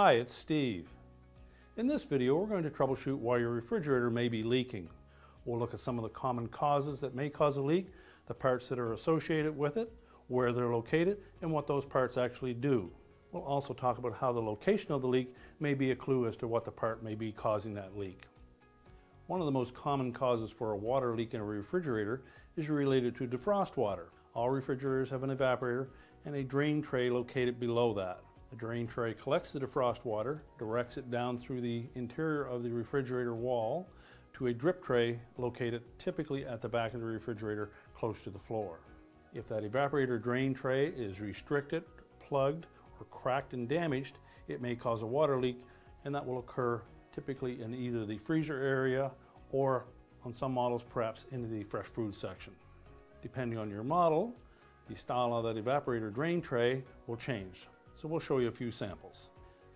Hi, it's Steve. In this video, we're going to troubleshoot why your refrigerator may be leaking. We'll look at some of the common causes that may cause a leak, the parts that are associated with it, where they're located, and what those parts actually do. We'll also talk about how the location of the leak may be a clue as to what the part may be causing that leak. One of the most common causes for a water leak in a refrigerator is related to defrost water. All refrigerators have an evaporator and a drain tray located below that. The drain tray collects the defrost water, directs it down through the interior of the refrigerator wall to a drip tray located typically at the back of the refrigerator close to the floor. If that evaporator drain tray is restricted, plugged, or cracked and damaged, it may cause a water leak and that will occur typically in either the freezer area or on some models perhaps into the fresh food section. Depending on your model, the style of that evaporator drain tray will change. So we'll show you a few samples.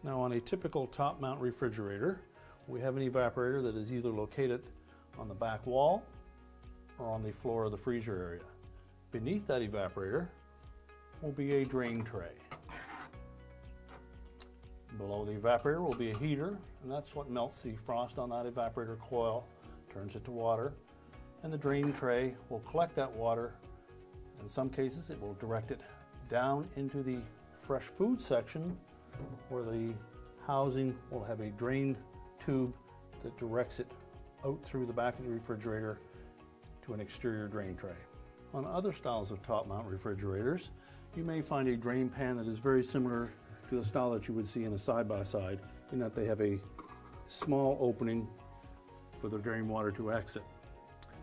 Now on a typical top mount refrigerator, we have an evaporator that is either located on the back wall or on the floor of the freezer area. Beneath that evaporator will be a drain tray. Below the evaporator will be a heater, and that's what melts the frost on that evaporator coil, turns it to water, and the drain tray will collect that water. In some cases, it will direct it down into the fresh food section where the housing will have a drain tube that directs it out through the back of the refrigerator to an exterior drain tray. On other styles of top mount refrigerators, you may find a drain pan that is very similar to the style that you would see in a side-by-side -side, in that they have a small opening for the drain water to exit.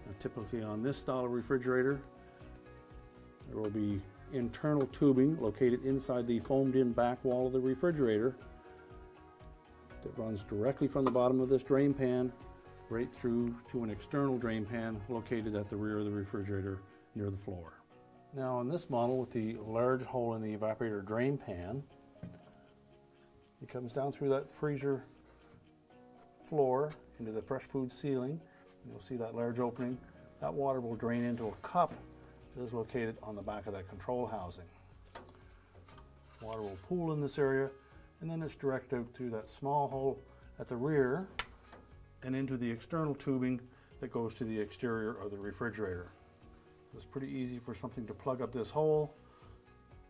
Now, typically on this style of refrigerator, there will be internal tubing located inside the foamed in back wall of the refrigerator that runs directly from the bottom of this drain pan right through to an external drain pan located at the rear of the refrigerator near the floor. Now on this model with the large hole in the evaporator drain pan, it comes down through that freezer floor into the fresh food ceiling. You'll see that large opening. That water will drain into a cup is located on the back of that control housing. Water will pool in this area and then it's directed through that small hole at the rear and into the external tubing that goes to the exterior of the refrigerator. It's pretty easy for something to plug up this hole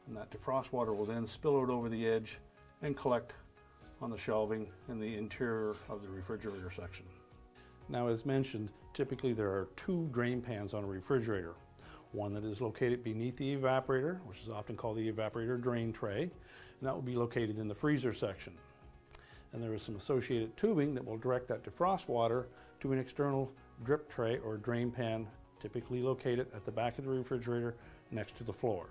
and that defrost water will then spill out over the edge and collect on the shelving in the interior of the refrigerator section. Now as mentioned, typically there are two drain pans on a refrigerator. One that is located beneath the evaporator, which is often called the evaporator drain tray, and that will be located in the freezer section. And there is some associated tubing that will direct that defrost water to an external drip tray or drain pan, typically located at the back of the refrigerator next to the floor.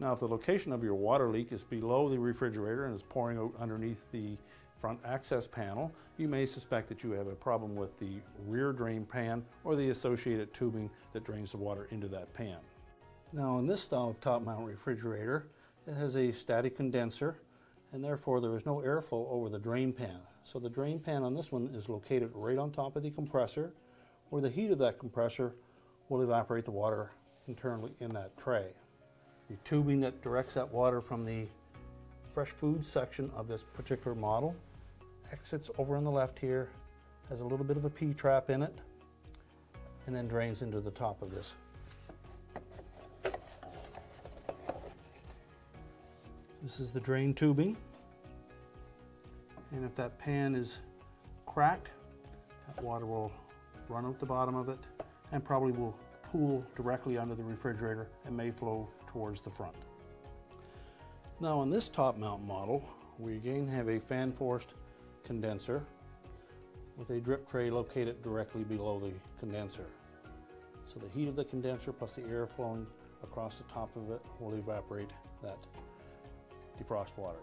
Now if the location of your water leak is below the refrigerator and is pouring out underneath the front access panel, you may suspect that you have a problem with the rear drain pan or the associated tubing that drains the water into that pan. Now in this style of top mount refrigerator, it has a static condenser and therefore there is no airflow over the drain pan. So the drain pan on this one is located right on top of the compressor where the heat of that compressor will evaporate the water internally in that tray. The tubing that directs that water from the fresh food section of this particular model. Exits over on the left here, has a little bit of a P-trap in it, and then drains into the top of this. This is the drain tubing. And if that pan is cracked, that water will run out the bottom of it and probably will pool directly under the refrigerator and may flow towards the front. Now on this top mount model, we again have a fan forced condenser with a drip tray located directly below the condenser. So the heat of the condenser plus the air flowing across the top of it will evaporate that defrost water.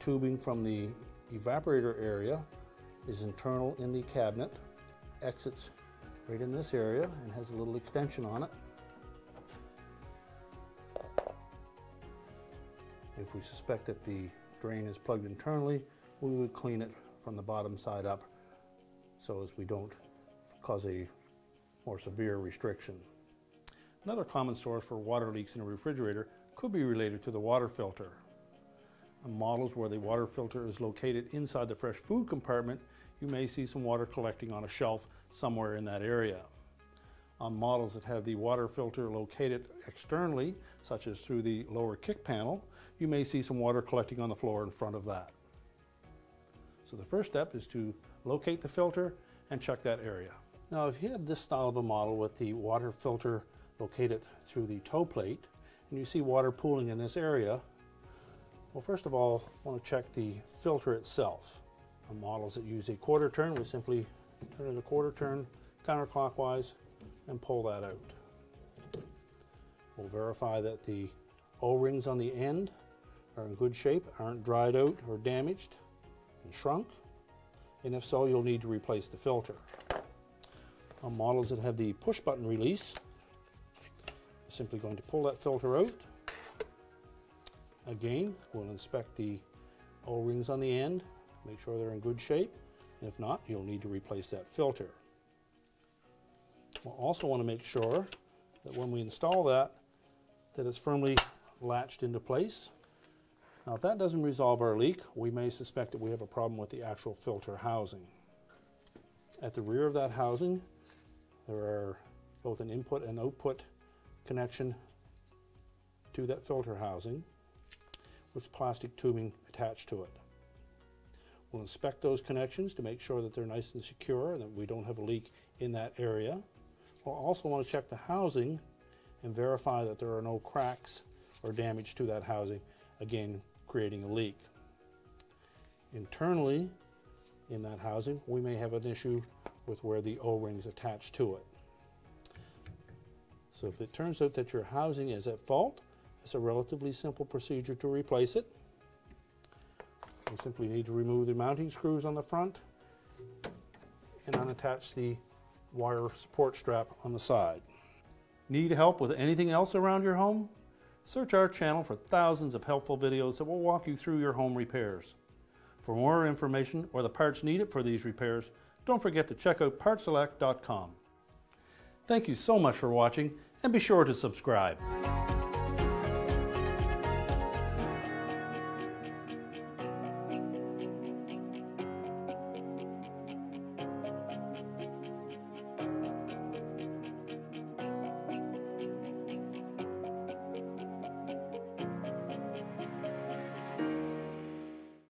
Tubing from the evaporator area is internal in the cabinet, exits right in this area and has a little extension on it If we suspect that the drain is plugged internally, we would clean it from the bottom side up so as we don't cause a more severe restriction. Another common source for water leaks in a refrigerator could be related to the water filter. On models where the water filter is located inside the fresh food compartment, you may see some water collecting on a shelf somewhere in that area. On models that have the water filter located externally, such as through the lower kick panel, you may see some water collecting on the floor in front of that. So the first step is to locate the filter and check that area. Now if you have this style of a model with the water filter located through the toe plate and you see water pooling in this area, well first of all I want to check the filter itself. On models that use a quarter turn, we simply turn it a quarter turn counterclockwise and pull that out. We'll verify that the O-rings on the end are in good shape, aren't dried out or damaged and shrunk. And if so, you'll need to replace the filter. On models that have the push button release, simply going to pull that filter out. Again, we'll inspect the O-rings on the end, make sure they're in good shape. And if not, you'll need to replace that filter. We'll also want to make sure that when we install that, that it's firmly latched into place. Now if that doesn't resolve our leak, we may suspect that we have a problem with the actual filter housing. At the rear of that housing, there are both an input and output connection to that filter housing with plastic tubing attached to it. We'll inspect those connections to make sure that they're nice and secure and that we don't have a leak in that area. We'll also want to check the housing and verify that there are no cracks or damage to that housing, again creating a leak. Internally in that housing we may have an issue with where the O-rings attach to it. So if it turns out that your housing is at fault, it's a relatively simple procedure to replace it. You simply need to remove the mounting screws on the front and unattach the wire support strap on the side. Need help with anything else around your home? Search our channel for thousands of helpful videos that will walk you through your home repairs. For more information or the parts needed for these repairs, don't forget to check out partselect.com. Thank you so much for watching and be sure to subscribe.